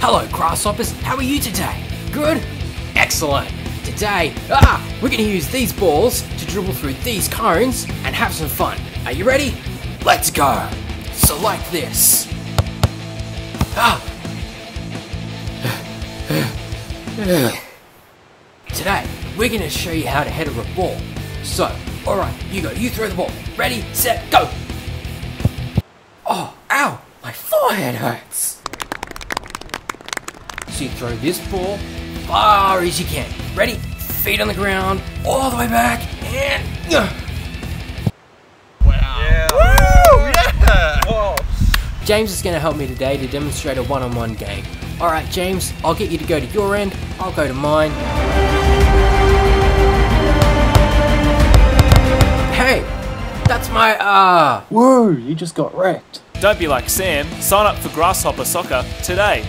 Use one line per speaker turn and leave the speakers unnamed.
Hello, grasshoppers. How are you today? Good? Excellent. Today, ah, we're going to use these balls to dribble through these cones and have some fun. Are you ready? Let's go. So like this. Ah. Today, we're going to show you how to header a ball. So, alright, you go, you throw the ball. Ready, set, go! Oh, ow! My forehead hurts! So you throw this ball far as you can. Ready? Feet on the ground, all the way back, and... uh,
Yeah. Woo! Yeah. Whoa.
James is going to help me today to demonstrate a one-on-one game. Alright, James, I'll get you to go to your end, I'll go to mine. Hey! That's my, uh...
Whoa, you just got wrecked.
Don't be like Sam. Sign up for Grasshopper Soccer today.